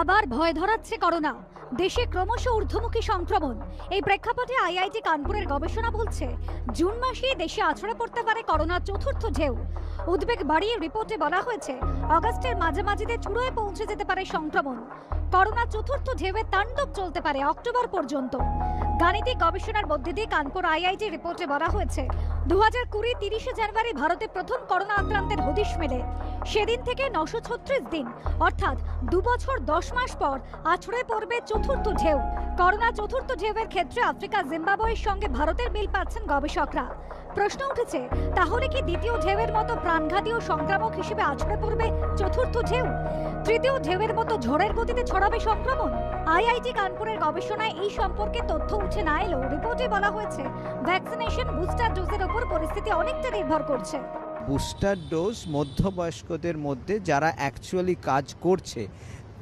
আবার ভয় ধরাচ্ছে করোনা। দেশে ক্রমশ ঊর্ধ্বমুখী সংক্রমণ। এই প্রেক্ষাপটে আইআইটি কানপুরের গবেষণা বলছে, জুন মাসেই দেশে আছড়ে পড়তে পারে করোনার চতুর্থ ঢেউ। উদ্বেগ বাড়িয়ে রিপোর্টে বলা হয়েছে অগস্টের মাঝামাঝিতে চূড়োয় পৌঁছে যেতে পারে সংক্রমণ। করোনা চতুর্থ ঢেউয়ের তাণ্ডব চলতে পারে অক্টোবর পর্যন্ত। গাণিতিক গবেষণার মধ্যে দিয়ে কানপুর আইআইটি রিপোর্টে বলা হয়েছে দু হাজার কুড়ি তিরিশে জানুয়ারি ভারতে প্রথম করোনা আক্রান্তের হদিশ মেলে। সেদিন থেকে নশো ছত্রিশ দিন, অর্থাৎ দু বছর দশ মাস পর আছড়ে পড়বে চতুর্থ ঢেউ। করোনা চতুর্থ ঢেউয়ের ক্ষেত্রে আফ্রিকা জিম্বাবুয়ের সঙ্গে ভারতের মিল পাচ্ছেন গবেষকরা। প্রশ্ন উঠেছে, তাহলে কি দ্বিতীয় ঢেউয়ের মতো প্রাণঘাতী ও সংক্রামক হিসেবে আছড়ে পড়বে চতুর্থ ঢেউ? তৃতীয় ঢেউয়ের মতো ঝড়ের গতিতে ছড়াবে সংক্রমণ? আইআইটি কানপুরের গবেষণায় এই সম্পর্কে তথ্য উঠে না এলেও রিপোর্টে বলা হয়েছে, ভ্যাকসিনেশন বুস্টার ডোজের ওপর পরিস্থিতি অনেকটা নির্ভর করছে। বুস্টার ডোজ মধ্যবয়স্কদের মধ্যে যারা অ্যাকচুয়ালি কাজ করছে,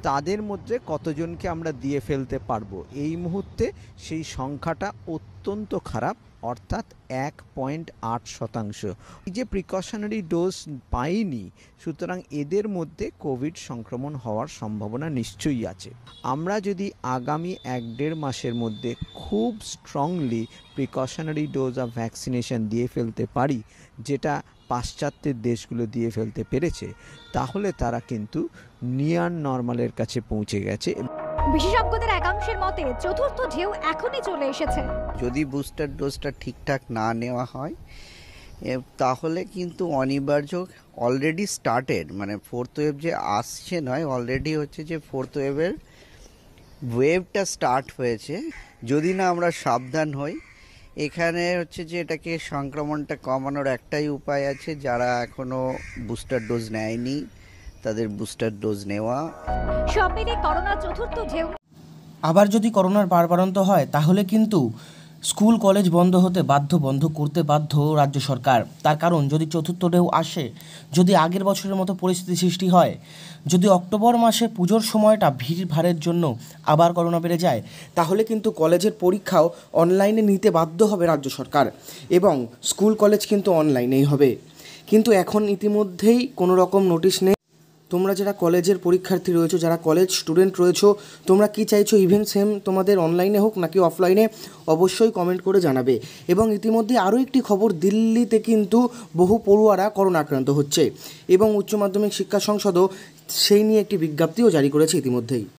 তাদের মধ্যে কতজনকে আমরা দিয়ে ফেলতে পারব? এই মুহূর্তে সেই সংখ্যাটা অত্যন্ত খারাপ। অর্থাৎ এক পয়েন্ট আট শতাংশ। এই যে প্রিকশনারি ডোজ পাইনি, সুতরাং এদের মধ্যে কোভিড সংক্রমণ হওয়ার সম্ভাবনা নিশ্চয়ই আছে। আমরা যদি আগামী এক দেড় মাসের মধ্যে খুব strongly precautionary dose of vaccination দিয়ে ফেলতে পারি, যেটা পাশ্চাত্যের দেশগুলো দিয়ে ফেলতে পেরেছে, তাহলে তারা কিন্তু নিয়ার নর্মালের কাছে পৌঁছে গেছে। বিশেষজ্ঞদের একাংশের মতে চতুর্থ ঢেউ এখনই চলে এসেছে। যদি বুস্টার ডোজটা ঠিকঠাক না নেওয়া হয় তাহলে কিন্তু অনিবার্য অলরেডি স্টার্টেড মানে ফোর্থ ওয়েভ যে আসছে নয় অলরেডি হচ্ছে যে ফোর্থ ওয়েভের ওয়েভটা স্টার্ট হয়েছে। যদি না আমরা সাবধান হই, এখানে হচ্ছে যে এটাকে সংক্রমণটা কমানোর একটাই উপায় আছে, যারা এখনও বুস্টার ডোজ নেয়নি। তাদের বুস্টার ডোজ নেওয়া। সব করোনা চতুর্থ ঢেউ আবার যদি করোনার বাড়বাড়ন্ত হয় তাহলে কিন্তু স্কুল কলেজ বন্ধ হতে বাধ্য বন্ধ করতে বাধ্য রাজ্য সরকার। তার কারণ যদি চতুর্থ ঢেউ আসে যদি আগের বছরের মতো পরিস্থিতি সৃষ্টি হয় যদি অক্টোবর মাসে পুজোর সময়টা ভিড় ভাড়ের জন্য আবার করোনা বেড়ে যায় তাহলে কিন্তু কলেজের পরীক্ষাও অনলাইনে নিতে বাধ্য হবে রাজ্য সরকার এবং স্কুল কলেজ কিন্তু অনলাইনেই হবে। কিন্তু এখন ইতিমধ্যেই কোনো রকম নোটিশ নেই। তোমরা যারা কলেজের পরীক্ষার্থী রয়েছো, যারা কলেজ স্টুডেন্ট রয়েছো, তোমরা কি চাইছো ইভেন্ট সেম তোমাদের অনলাইনে হোক নাকি অফলাইনে অবশ্যই কমেন্ট করে জানাবে। এবং ইতিমধ্যে আরও একটি খবর, দিল্লিতে কিন্তু বহু পড়ুয়ারা করোনা আক্রান্ত হচ্ছে। এবং উচ্চ মাধ্যমিক শিক্ষা সংসদও সেই নিয়ে একটি বিজ্ঞপ্তিও জারি করেছে ইতিমধ্যেই।